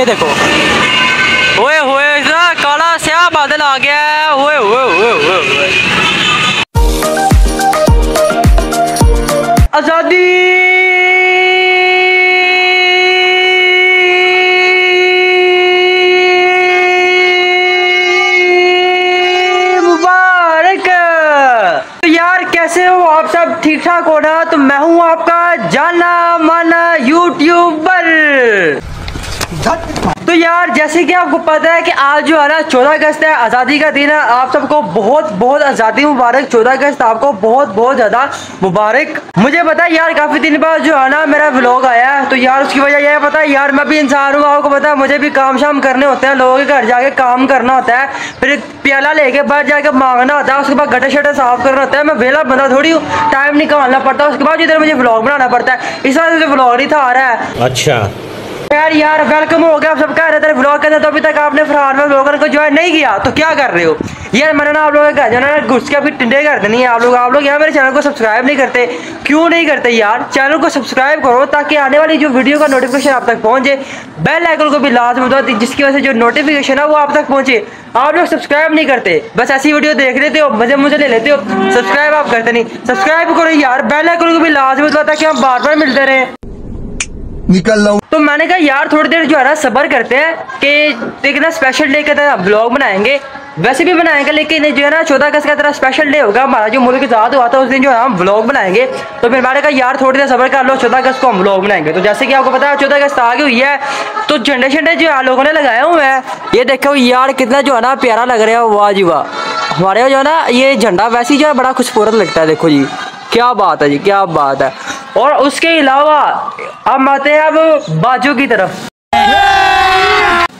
गया देखो। ओए होए इतना काला स्याह बादल आ गया है। ओए ओए ओए ओए आज़ादी। तो यार, कैसे हो आप सब? ठीक ठाक हो ना? तो मैं हूँ आपका जाना माना यूट्यूबर यार, जैसे कि आपको पता है कि आज जो है ना, चौदह अगस्त है, आज़ादी का दिन है। आप सबको बहुत बहुत आज़ादी मुबारक। चौदह अगस्त आपको बहुत बहुत ज़्यादा मुबारक। मुझे पता है यार, काफ़ी दिन बाद जो है ना, मेरा व्लॉग आया तो यार, उसकी वजह यह पता है, यार, मैं भी इंसान हूँ। आपको पता है, मुझे भी काम शाम करने होते हैं। लोगों के घर जाके काम करना होता है। फिर प्याला लेके बाहर जाके मांगना होता है। उसके बाद गटे शटे साफ़ करना होता है। मैं वेला बंदा थोड़ी टाइम निकालना पड़ता है। उसके बाद जिधर मुझे ब्लॉग बनाना पड़ता है। इस वजह से व्लॉग नहीं था आ रहा है। अच्छा। यार यार वेलकम हो गया आप सबका। रहते ब्लॉग के अंदर तो अभी तक आपने फरहान में ब्लॉगर को ज्वाइन नहीं किया तो क्या कर रहे हो? यार, मैंने ना आप लोगों का जो ना घुस के अभी टिंडे कर देनी है आप लोग। आप लोग यार मेरे चैनल को सब्सक्राइब नहीं करते। क्यों नहीं करते यार? चैनल को सब्सक्राइब करो ताकि आने वाली जो वीडियो का नोटिफिकेशन आप तक पहुँचे बेल आइकन को भी लाजमी दो, जिसकी वजह से जो नोटिफिकेशन है वो आप तक पहुँचे। आप लोग सब्सक्राइब नहीं करते। बस ऐसी वीडियो देख लेते हो, मज़े मुझे ले लेते हो। सब्सक्राइब आप करते नहीं। सब्सक्राइब करो यार बेल आइकन को भी लाजमी दो ताकि हम बार बार मिलते रहें। निकल रहा हूँ। तो मैंने कहा, यार, थोड़ी देर जो है ना, सबर करते हैं कि एक ना स्पेशल डे का तरह ब्लॉग बनाएँगे। वैसे भी बनाएँगे, लेकिन जो है ना, चौदह अगस्त का तरह स्पेशल डे होगा। हमारा जो मुल्क आज़ाद हुआ था, उस दिन जो है हम ब्लॉग बनाएँगे। तो फिर मैंने कहा, यार, थोड़ी देर सबर कर लो, चौदह अगस्त को हम ब्लॉग बनाएँगे। तो जैसे कि आपको पता है, चौदह अगस्त आगे हुई है तो झंडे झंडे जो है लोगों ने लगाए हुए हैं। ये देखो, यार, कितना जो है ना प्यारा लग रहा है, वाह जी वाह। हमारे जो है ना, ये झंडा वैसे ही जो है बड़ा खूबसूरत लगता है, देखो जी। क्या बात है जी, क्या बात है। और उसके अलावा हम आते हैं अब बाजू की तरफ़।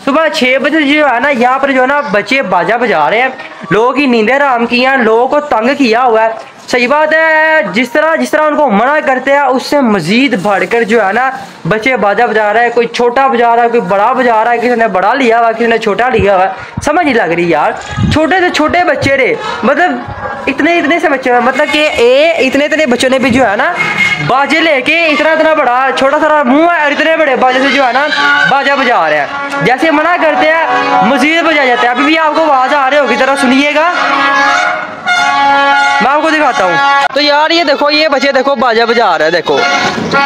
सुबह छः बजे जो है ना, यहाँ पर जो है ना बच्चे बाजा बजा रहे हैं। लोगों की नींदें आराम की हैं, लोगों को तंग किया हुआ है। सही बात है, जिस तरह जिस तरह उनको मना करते हैं, उससे मजीद बढ़कर जो है ना बच्चे बाजा बजा रहे हैं। कोई छोटा बजा रहा है, कोई बड़ा बजा रहा है, किसी ने बड़ा लिया हुआ, किसी ने छोटा लिया हुआ समझ नहीं लग रही यार, छोटे से छोटे बच्चे रे मतलब इतने इतने से बच्चे हैं। मतलब कि ए इतने इतने बच्चों ने भी जो है ना बाजे लेके इतना इतना बड़ा छोटा सा मुँह है और इतने बड़े बाजे से जो है ना बाजा बजा रहे हैं। जैसे मना करते हैं, मजीद बजा जाता है। अभी भी आपको आवाज़ आ रही होगी, जरा सुनिएगा। मैं आपको दिखाता हूँ। तो यार ये देखो, ये बच्चे देखो, बाजा बजा रहे हैं, देखो।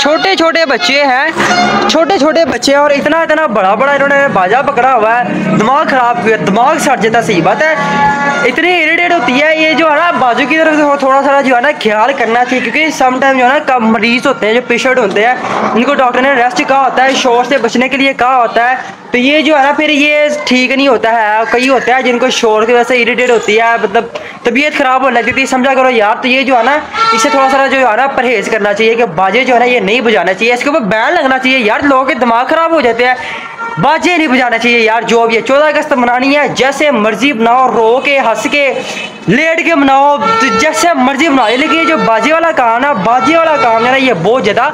छोटे छोटे बच्चे हैं छोटे छोटे बच्चे और इतना इतना बड़ा बड़ा इन्होंने बाजा पकड़ा हुआ है। दिमाग खराब, दिमाग सड़ जाता, सही बात है। इतनी इरिटेट होती है, ये जो है ना, बाजू की तरफ़ से थोड़ा सा जो है ना, ख्याल करना चाहिए, क्योंकि सम टाइम जो है ना मरीज़ होते हैं, जो पेशेंट होते हैं उनको डॉक्टर ने रेस्ट कहा होता है, शोर से बचने के लिए कहा होता है। तो ये जो है ना, फिर ये ठीक नहीं होता है, कई होता है जिनको शोर की वजह से इरिटेट होती है मतलब तबीयत खराब होने लगती थी समझा करो यार तो ये जो है ना, इससे थोड़ा सा जो है ना परहेज करना चाहिए कि बाजे जो है ना ये नहीं बजाना चाहिए। इसके ऊपर बैन लगना चाहिए यार, लोगों के दिमाग खराब हो जाते हैं। बाजे नहीं बजाना चाहिए यार, जो भी है चौदह अगस्त मनानी है, जैसे मर्ज़ी बनाओ, रो के, हंस के, लेट के मनाओ तो जैसे मर्ज़ी बनाओ लेकिन ये जो बाजे वाला काम है बाजे वाला काम है ना, ये बहुत ज़्यादा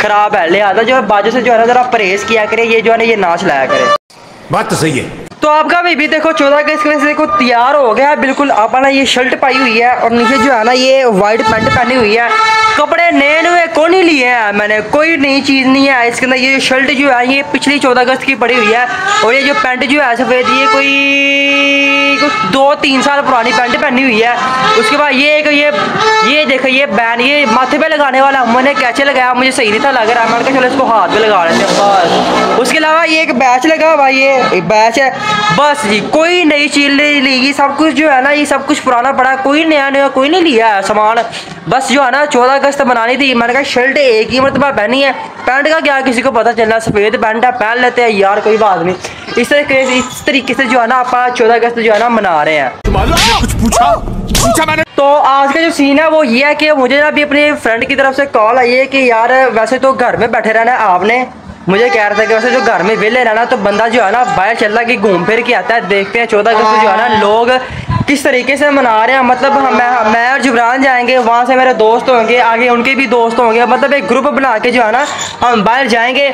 खराब है। लिहाजा जो है बाजे से जो है ना, ज़रा परहेज किया करे, ये जो है ना, ये नाच लाया करे। बात तो सही है। तो आपका बेबी देखो चौदह अगस्त के देखो, तैयार हो गया है, बिल्कुल अपना ये शर्ट पाई हुई है, और नीचे जो है ना ये वाइट पैंट पहनी हुई है। कपड़े नए नए कौन ही लिए हैं? मैंने कोई नई चीज़ नहीं है, इसके अंदर ये शर्ट जो है, ये पिछली चौदह अगस्त की पड़ी हुई है, और ये जो पैंट जो है, सफ़ेद, ये कोई कुछ दो तीन साल पुरानी पैंट पहनी हुई है। उसके बाद ये एक, ये ये देखो, ये बैन ये माथे पे लगाने वाला मैंने कैसे लगाया, मुझे सही नहीं था लग रहा है मैंने कहा चलो इसको हाथ पे लगा लेते हैं, बस। उसके अलावा ये एक बैच लगा हुआ, ये बैच है बस जी, कोई नई चीज़ नहीं ली सब कुछ जो है ना, ये सब कुछ पुराना पड़ा, कोई नया नया कोई नहीं लिया है सामान। बस जो है ना, चौदह अगस्त बनानी थी मैंने कहा शर्ट एक ही मरतबा पहनी है। पैंट का क्या किसी को पता चलना, सफ़ेद पैंट है, पहन लेते हैं, यार कोई बात नहीं। इस तरीके इस तरीके से जो है ना आप चौदह अगस्त जो है ना, मना रहे हैं। तो आज का जो सीन है, वो ये है कि मुझे ना अभी अपने फ्रेंड की तरफ़ से कॉल आई है कि यार, वैसे तो घर में बैठे रहना है, आपने। मुझे कह रहा था कि वैसे जो घर में वेले रहना तो बंदा जो है ना बाहर चल रहा कि घूम फिर के आता है देखते हैं चौदह अगस्त जो है ना लोग किस तरीके से मना रहे हैं मतलब हम मैं, मैं और जुबरान जाएँगे वहाँ से मेरे दोस्त होंगे आगे उनके भी दोस्त होंगे मतलब एक ग्रुप बना के जो है ना हम बाहर जाएँगे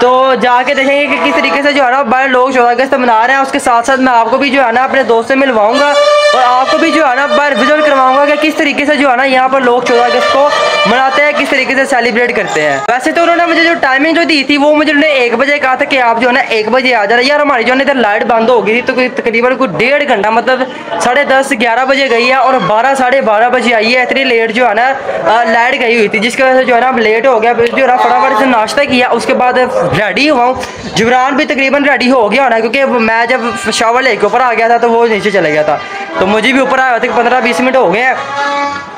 तो जाके देखेंगे कि किस तरीके से जो है ना बाहर लोग चौदह अगस्त मना रहे हैं उसके साथ साथ मैं आपको भी जो है ना अपने दोस्त से मिलवाऊँगा और आपको भी जो है ना बार विजुअल करवाऊँगा कि किस तरीके से जो है ना, यहाँ पर लोग चौदह अगस्त को मनाते हैं, किस तरीके से सेलिब्रेट करते हैं। वैसे तो उन्होंने मुझे जो टाइमिंग जो दी थी, वो मुझे उन्होंने एक बजे कहा था कि आप जो है ना, एक बजे आ जा जाना। यार, हमारी जो है इधर लाइट बंद हो गई थी तो तकरीबन कोई डेढ़ घंटा मतलब साढ़े दस, ग्यारह बजे गई है और बारह, साढ़े बारह बजे आई है। इतनी लेट जो है ना लाइट गई हुई थी, जिसकी वजह से जो है ना लेट हो गया। जो है ना, फटाफट से नाश्ता किया, उसके बाद रेडी हुआ जुबरान भी तकरीबन रेडी हो गया होना, क्योंकि मैं जब शावर लेके ऊपर आ गया था तो वो नीचे चले गया था। तो मुझे भी ऊपर आया पंद्रह बीस मिनट हो गए हैं।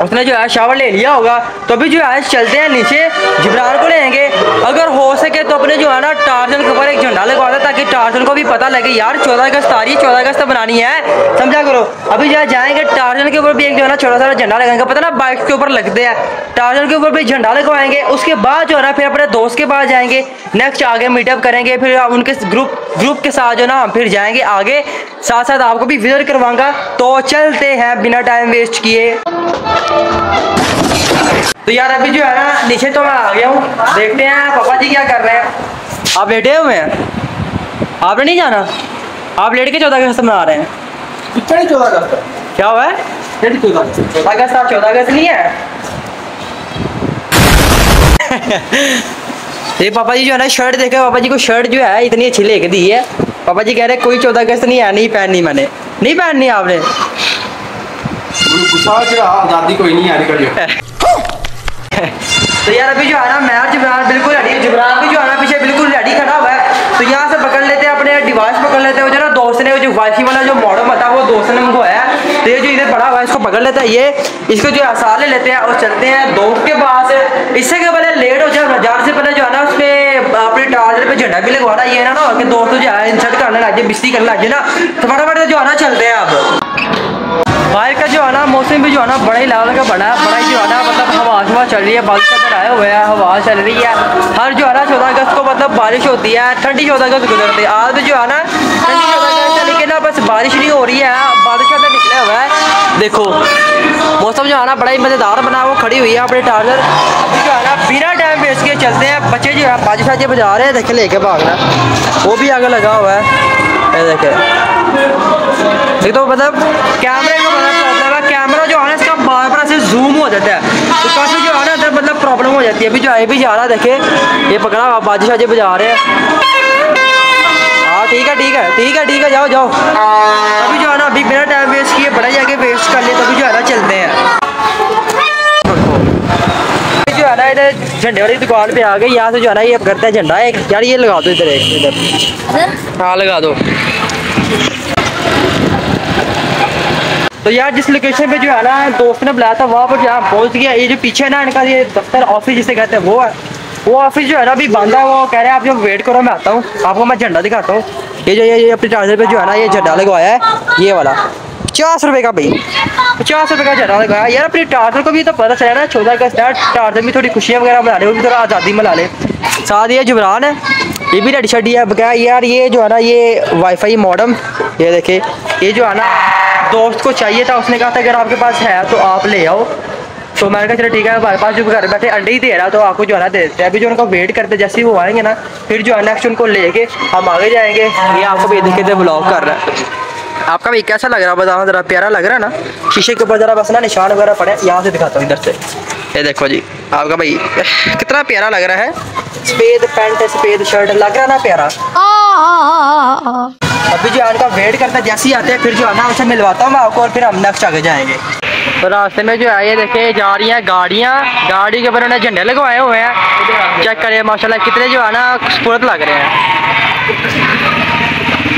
उसने जो है शावर ले लिया होगा। तो अभी जो है चलते हैं नीचे जिब्रान को लेंगे अगर हो सके तो अपने जो है ना टार्जन के ऊपर एक झंडा लगवा दे ताकि टार्जन को भी पता लगे, यार, चौदह अगस्त है, चौदह अगस्त बनानी है। समझा करो। अभी जो है जाएँगे, टार्जन के ऊपर भी एक जो है ना छोटा सा झंडा लगाएँगे। पता ना, बाइक के ऊपर लगते हैं। टार्जन के ऊपर भी झंडा लगवाएँगे। उसके बाद जो है ना, फिर अपने दोस्त के पास जाएँगे। नेक्स्ट आगे मीटअप करेंगे। फिर उनके ग्रुप ग्रुप के साथ जो ना, हम फिर जाएँगे आगे। साथ साथ आपको भी विज़िट करवाऊँगा। तो चलते हैं बिना टाइम वेस्ट किए। तो यार अभी जो है ना नीचे तो मैं आ गया हूँ। देखते हैं पापा जी क्या कर रहे हैं। आप लेटे हुए हैं? आपने नहीं जाना? आप लेट के चौदह अगस्त मना रहे हैं। कितने चौदह अगस्त। क्या हुआ है? चौदह अगस्त। चौदह अगस्त आप चौदह अगस्त नहीं है? ये पापा जी जो है ना शर्ट देखे पापा जी को शर्ट जो है इतनी अच्छी लेके दी है। पापा जी कह रहे कोई चौदह अगस्त नहीं है नहीं पहननी मैंने। नहीं पहननी आपने। नहीं यार तो यार अभी जो है ना, मैं और जिब्रान बिल्कुल रेडी जिब्रान भी जो है ना पीछे बिल्कुल रेडी खड़ा हुआ है। तो यहाँ से पकड़ लेते हैं, अपने डिवाइस पकड़ लेते हैं। जो ना दोस्त ने जो वाईफाई वाला जो मॉडल है, वो दोस्त ने मंगवाया है। तो ये जो इधर पड़ा हुआ है, इसको पकड़ लेते हैं। ये इसको जो है आसार ले लेते हैं और चलते हैं दोस्त के पास। इससे के पहले लेट हो जाए जाने से पहले जो है ना उस अपने पे झंडा भी लगवाना ये ना ना, कि दोस्त जो है इंसर्ट करने लग बिस्ती करने लग ना। तो फटाफट जो है ना चलते हैं अब। बाहर का जो है ना मौसम भी जो है ना बड़ा ही लेवल का बना है बड़ा ही जो है ना मतलब हवा हवा चल रही है, बारिश का आए हुए हैं, हवा चल रही है। हर जो है ना चौदह अगस्त को मतलब बारिश होती है, ठंडी चौदह अगस्त गुजरती आज जो है ना ठंडी चौदह अगस्त ना, बस बारिश नहीं हो रही है, बारिश का तो निकला हुआ है। देखो, मौसम जो है ना बड़ा ही मज़ेदार बना, वो खड़ी हुई है अपने टार्जर जो है ना बिना टाइम वेस्ट चलते हैं। बच्चे जो है बाजी शाजी बजा रहे हैं, देखे, लेके भागना वो भी आगे लगा हुआ है। ये देखे, ये। तो मतलब कैमरे का प्रॉब्लम है कैमरा जो है इसका बार बार ऐसे जूम हो जाता है। तो काफ़ी जो है ना, इधर मतलब प्रॉब्लम हो जाती है। अभी जो है भी जा रहा है, देखे। ये पकड़ा हुआ बाजी शाजी बजा रहे हैं। हाँ ठीक है ठीक है ठीक है ठीक है, जाओ जाओ। अभी जो है ना, अभी बिना टाइम वेस्ट किए बड़ा जाके वेस्ट कर लिए तभी जो है ना, चलते हैं। जो है ना इधर झंडे वाली दुकान पे आ गए यहाँ से जो है ना ये अब करते हैं झंडा एक यार ये लगा दो इधर एक इधर हाँ लगा दो तो यार जिस लोकेशन पे जो है ना दोस्त ने बुलाया था वहाँ पर जहाँ पहुँच गया ये जो पीछे है ना इनका ये दफ्तर ऑफ़िस जिसे कहते हैं वो है वो ऑफ़िस जो है ना अभी बंद है वो कह रहे हैं आप जो वेट करो मैं आता हूँ आपको मैं झंडा दिखाता हूँ ये जो ये, ये अपने चार्जर पे जो है ना ये झंडा लगवाया है ये वाला पचास रुपए का भाई। पचास रुपए का झंडा लगाया यार, अपने टार्जर को भी तो पता चला ना चौदह अगस्त है टार्जर भी थोड़ी खुशियाँ वगैरह मना ले, वो भी थोड़ा आज़ादी मना ले साथ ये जुबरान है ये भी रेडी शडी है। बकाया यार, ये जो है ना, ये वाईफाई मॉडम ये देखे, ये जो है ना, दोस्त को चाहिए था, उसने कहा था, अगर आपके पास है तो आप ले आओ। तो मैंने कहा, चलो ठीक है, हमारे पास जो घर बैठे अंडे ही दे रहा तो आपको जो है ना, दे देते हैं। अभी जो उनका वेट करते, जैसे ही वो आएँगे ना, फिर जो है नेक्स्ट उनको लेके हम आगे जाएँगे। ये आपको भी देखे थे ब्लॉग कर रहा है। आपका भी कैसा लग रहा है? बताओ जरा प्यारा लग रहा है ना? शीशे के ऊपर जरा बस ना निशान वगैरह पड़े यहाँ से दिखाता हूँ इधर से। ये देखो जी आपका भाई कितना प्यारा लग रहा है? सफ़ेद पैंट सफ़ेद शर्ट लग रहा है ना प्यारा? अभी जो है उनका वेट करता है जैसे ही आते हैं फिर जो है ना उसे मिलवाता हूँ मैं आपको और फिर हम नेक्स्ट आगे जाएँगे। तो रास्ते में जो है ये देखे जा रही हैं गाड़ियाँ। गाड़ी के ऊपर उन्होंने झंडे लगवाए हुए हैं। चेक करिए माशाल्लाह कितने जो है ना खूबसूरत लग रहे हैं।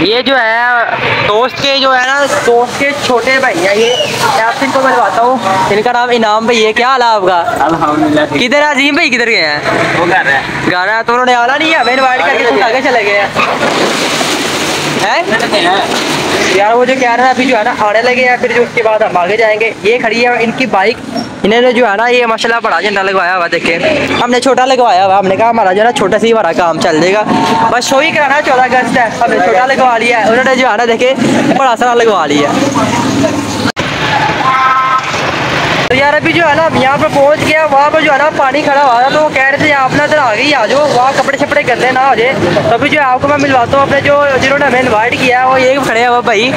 ये जो है दोस्त के जो है ना दोस्त के छोटे भाई है ये। मैं आपसे इनको मिलवाता हूँ। इनका नाम इनाम भाई है। क्या हाल है आपका? किधर है अजीम भाई? किधर गए हैं? वो रहा है। गाना तो उन्होंने आना नहीं है? इनवाइट करके खुद आगे चले गए हैं। हैं? यार वो जो कह रहे हैं अभी जो है ना आने लगे हैं फिर जो उसके बाद हम आगे जाएँगे। ये खड़ी है इनकी बाइक इन्होंने जो है ना ये माशाल्लाह बड़ा झंडा लगवाया हुआ देखे हमने छोटा लगवाया हुआ, हमने कहा हमारा जो है ना छोटा सी हमारा काम चल जाएगा बस शो ही कराना चौदह अगस्त है, हमने छोटा लगवा लिया है, उन्होंने जो है ना देखे बड़ा सारा लगवा लिया तो यार अभी जो है ना यहाँ पर पहुँच गया वहाँ पर जो है ना पानी खड़ा हुआ था तो वो कह रहे थे आप ना इधर आ गई, आ जाओ, वहाँ कपड़े शपड़े गंदे ना हो जाए। तो अभी जो आपको मैं मिलवाता हूँ, अपने जो जिन्होंने हमें इन्वाइट किया वो ये खड़े हुआ भाई।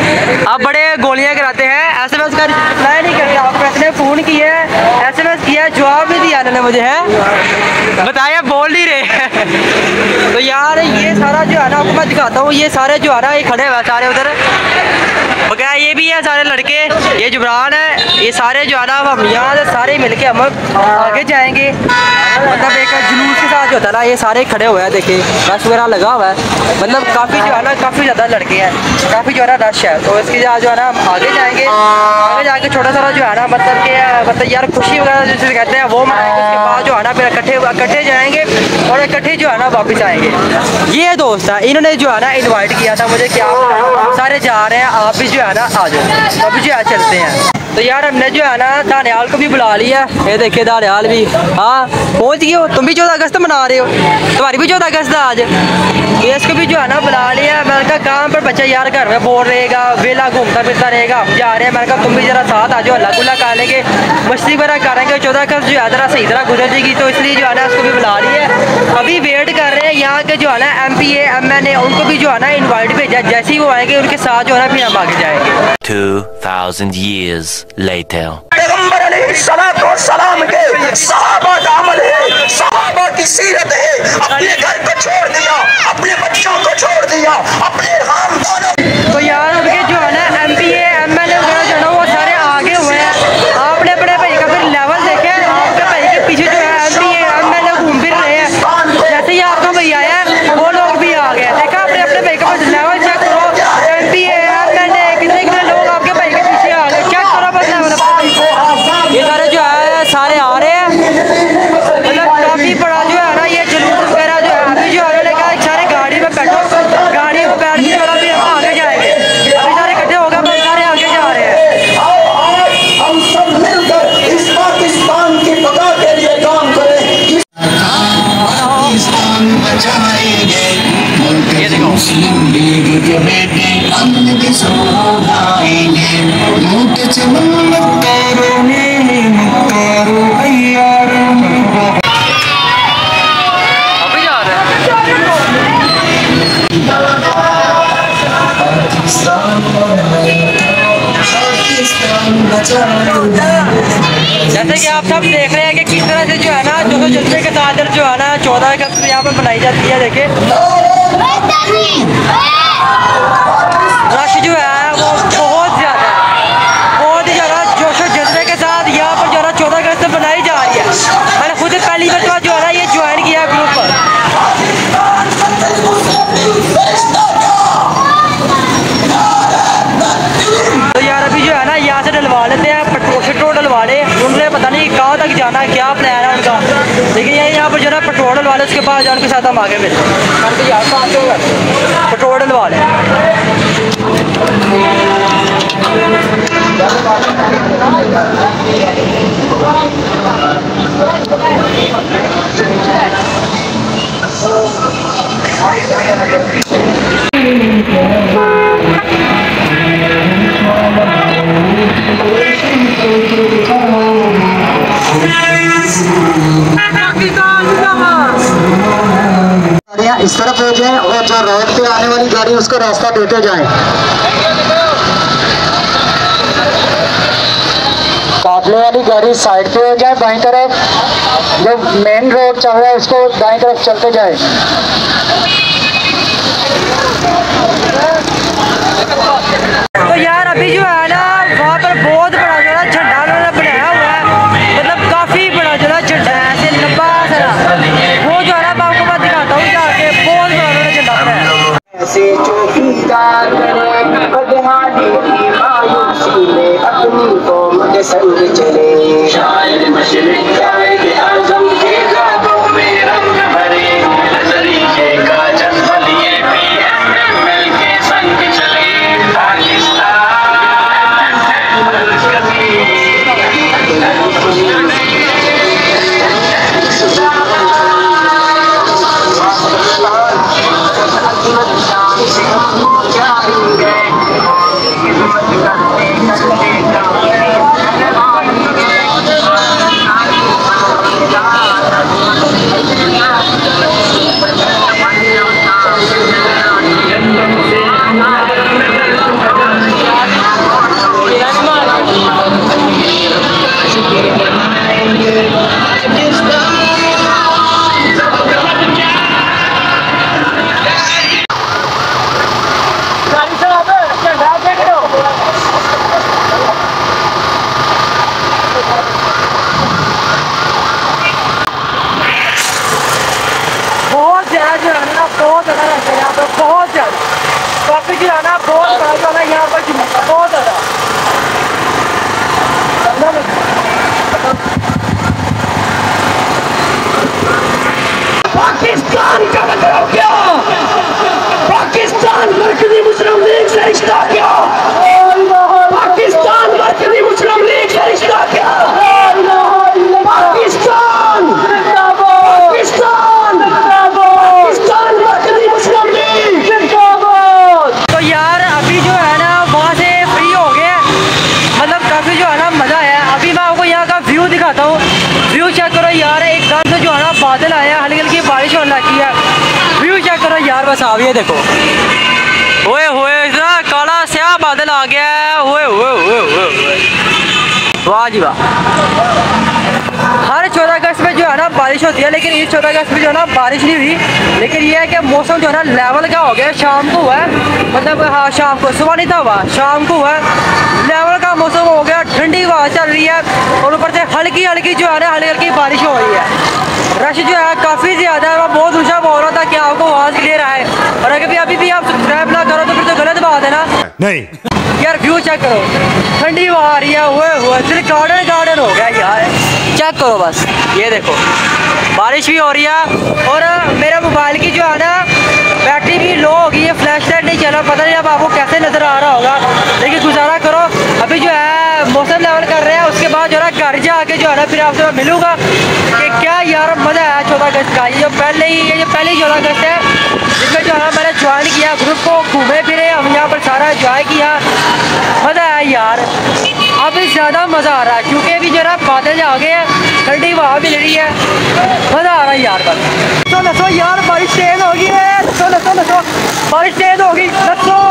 आप बड़े गोलियाँ कराते हैं एस एम एस का रिप्लाई नहीं करते आपको इसने फ़ोन किया है एस एम एस किया जवाब नहीं दिया इन्होंने मुझे, है? बताया, बोल नहीं रहे तो यार ये सारा जो है ना, आपको मैं दिखाता हूँ, ये सारे जो है ना, ये खड़े हुए सारे उधर। बगैर ये भी है सारे लड़के, ये जुबरान है, ये सारे जो है ना हम यहाँ से सारे मिलके हम आगे जाएँगे। मतलब एक जुलूस के साथ जो होता है ना, ये सारे खड़े हुए हैं, देखिए रश वगैरह लगा हुआ है। मतलब काफ़ी जो है ना, काफ़ी ज़्यादा लड़के हैं, काफ़ी जो है ना रश है। तो इसके जो है ना, हम आगे जाएँगे। आगे जाके छोटा सा जो है ना मतलब कि मतलब यार खुशी वगैरह जिसे कहते हैं, वो मनाएँगे। उसके बाद जो है ना, फिर इकट्ठे इकट्ठे जाएँगे और इकट्ठे जो है ना वापस आएँगे। ये दोस्त है, इन्होंने जो है ना इन्वाइट किया था मुझे क्या सारे जा रहे हैं, आप भी जो आना आ जाओ जी आ चलते हैं। तो यार हमने जो है ना दानियाल को भी बुला लिया ये देखिए दानियाल भी। हाँ पहुँच गए हो? तुम भी चौदह अगस्त मना रहे हो? तुम्हारी भी चौदह अगस्त है आज। ये इसको भी जो है ना बुला लिया मैंने कहा काम पर बच्चा यार घर में बोर रहेगा वेला घूमता फिरता रहेगा हम जा रहे हैं। मैंने कहा तुम भी जरा साथ आ जाओ अल्लाह गुल्ला कर लेंगे मस्ती वगैरह करेंगे। चौदह अगस्त जो है जरा सही तरह गुजर जाएगी। तो इसलिए जो है ना उसको भी बुला लिया अभी वेट कर रहे हैं यहाँ के जो है ना M P M N A उनको भी जो है ना इन्वाइट भेजा। जैसे ही वो आएँगे उनके साथ जो है ना फिर हम आगे जाएँगे। 2,000 years. Later. पैगंबर सलाम के सहाबा जैसे कि आप सब देख रहे हैं कि किस तरह से जो है ना जो सौ जज्बे के साथ जो है ना चौदह अगस्त यहाँ पर मनाई जाती है, देखिए। ले उसके बाद जान के साथ हम आगे मिलते हैं पेट्रोल डलवा ले। गाड़ियाँ जो रोड पे आने वाली गाड़ी उसको रास्ता देते जाएँ। काफले वाली गाड़ी साइड पे हो जाए बाई तरफ़ जो मेन रोड चल रहा है उसको दाई तरफ़ चलते जाए। तो यार अभी जो है चौकीदार करे बदहाली की मायूसी में अपनी कौम के संग कायद काफ़ी जो बहुत यहाँ पर बहुत ज़्यादा। पाकिस्तान का मतलब क्या? पाकिस्तान मरकजी मुस्लिम लीग से रिश्ता क्या पाकिस्तान मरकजी मुस्लिम लीग से रिश्ता क्या पाकिस्तान पाकिस्तान पाकिस्तान मरकजी मुस्लिम लीग तो यार अभी जो है ना वहाँ से फ्री हो गए मतलब काफ़ी जो है ना मज़ा आया अभी मैं आपको यहाँ का व्यू दिखाता हूँ व्यू एक यार से जो है ना बादल आया हल्की हल्की बारिश होने लगी है। व्यू चेक करो यार, बस आ गए देखो। ओए होए काला स्याह बादल आ गया है। ओए ओए ओए ओए। वाह जी वाह। हर चौदह अगस्त में जो है ना बारिश होती है, लेकिन इस चौदह अगस्त में जो है ना बारिश नहीं हुई। लेकिन ये है कि मौसम जो है ना लेवल का हो गया, शाम को हुआ है। मतलब हाँ शाम को, सुबह नहीं था हुआ, शाम को हुआ लेवल का मौसम हो गया, ठंडी हवा चल रही है और ऊपर से हल्की हल्की जो है ना हल्की हल्की बारिश हो रही है। रश जो है काफ़ी ज़्यादा है मैं बहुत ऊँचा बोल रहा था कि आपको आवाज़ क्लियर आए। और अगर भी अभी भी आप सब्सक्राइब ना करो तो फिर तो गलत बात है ना। नहीं। यार व्यू चेक करो। ठंडी हवा आ रही है, हुए हुए। गार्डन गार्डन हो गया यार। चेक करो बस। ये देखो। बारिश भी हो रही है, और मेरा मोबाइल की जो है ना बैटरी भी लो हो गई है फ्लैश लाइट नहीं चला। पता नहीं अब आपको कैसे नज़र आ रहा होगा। लेकिन गुजारा करो। अभी जो है, मौसम लेवल कर रहे हैं, उसके बाद जो है घर जाके जो है ना, फिर आपसे मैं मिलूँगा कि क्या यार मज़ा आया चौदह अगस्त का। ये जो पहले ही, ये जो पहली चौदह अगस्त है जिसमें जो है मैंने ज्वाइन किया ग्रुप को, घूमे फिरे, हम यहाँ पर सारा इंजॉय किया। मज़ा आया यार। अभी ज़्यादा मज़ा आ रहा है, क्योंकि अभी जो है बादल आ गए हैं, ठंडी हवा मिल रही है। मज़ा आ रहा है यार बस। तो नसो यार, बारिश तेज हो गई है। नसो नसो नसो, बारिश तेज हो गई। नसो!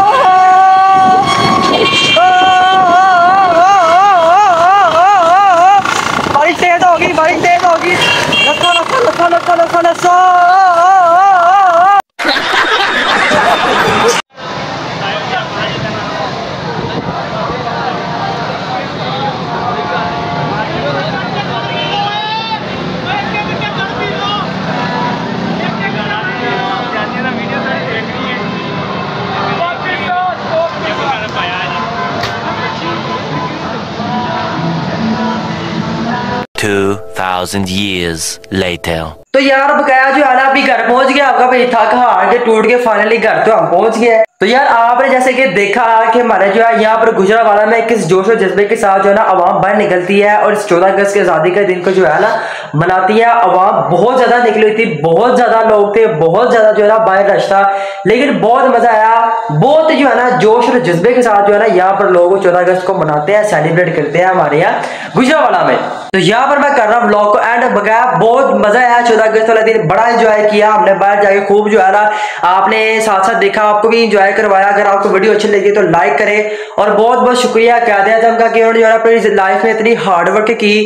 Two thousand years later. तो यार बकाया जो है ना अभी घर पहुँच गया आपका भाई थक हार के टूट के फाइनली घर तो हम पहुँच गए। तो यार आपने जैसे कि देखा कि हमारे जो है यहाँ पर गुजरा वाला में किस जोश और जज्बे के साथ जो है ना आवाम बाहर निकलती है और इस चौदह अगस्त की आज़ादी के दिन को जो है ना मनाती है। आवाम बहुत ज़्यादा निकली हुई थी, बहुत ज़्यादा लोग थे, बहुत ज़्यादा जो है ना बाहर रश था, लेकिन बहुत मज़ा आया। बहुत जो है ना जोश और जज्बे के साथ जो है ना यहाँ पर लोग चौदह अगस्त को मनाते हैं सेलिब्रेट करते हैं हमारे यहाँ गुजरा वाला में। तो यहाँ पर मैं कर रहा हूँ ब्लॉग को एंड बकाया बहुत मज़ा आया, चौदह अगस्त वाले दिन बड़ा एंजॉय किया, हमने बाहर जाके खूब जो है ना, आपने साथ साथ देखा, आपको भी एंजॉय करवाया, अगर आपको वीडियो अच्छी लगी तो लाइक करें, और बहुत बहुत शुक्रिया कायद आज़म का कि उन्होंने जो है अपनी लाइफ में इतनी हार्ड वर्क की,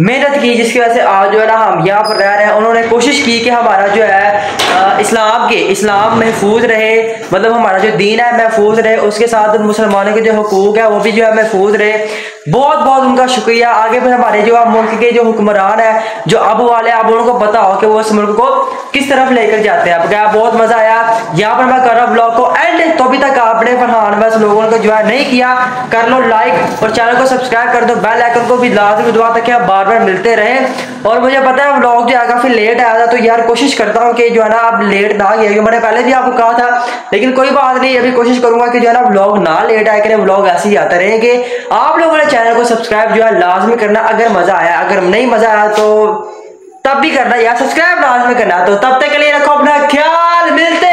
मेहनत की, जिसकी वजह से आज जो है ना हम यहाँ पर रह रहे हैं। उन्होंने कोशिश की कि हमारा जो है इस्लाम के, इस्लाम महफूज रहे मतलब हमारा जो दीन है महफूज रहे, उसके साथ मुसलमानों के जो हकूक है, वो भी जो है महफूज रहे। बहुत बहुत उनका शुक्रिया। आगे फिर हमारे जो है मुल्क के जो हुक्मरान है, जो अब वाले अब उनको पता हो कि वो इस मुल्क को किस तरफ़ लेकर जाते हैं। क्या बहुत मज़ा आया? यहाँ पर मैं कर रहा हूँ ब्लॉग को एंड तो अभी तक आपने फरहान बस लोगों को जो है नहीं किया, कर लो लाइक और चैनल को सब्सक्राइब कर दो। बेल आइकन को भी लाजमी दुआ तक आप बार बार मिलते रहे। और मुझे पता है ब्लॉग जो है काफ़ी लेट आया था तो यार कोशिश करता हूँ कि जो है ना आप लेट ना किया, क्योंकि मैंने पहले भी आपको कहा था, लेकिन कोई बात नहीं, अभी कोशिश करूँगा कि जो है ना ब्लॉग ना लेट आए, करें ब्लॉग ऐसे ही आते रहेंगे। आप लोगों ने चैनल को सब्सक्राइब जो है लाजमी करना, अगर मज़ा आया, अगर नहीं मज़ा करना है तो तब भी करना, या सब्सक्राइब लाजमी करना तो तब तक के लिए रखो अपना ख्याल, मिलते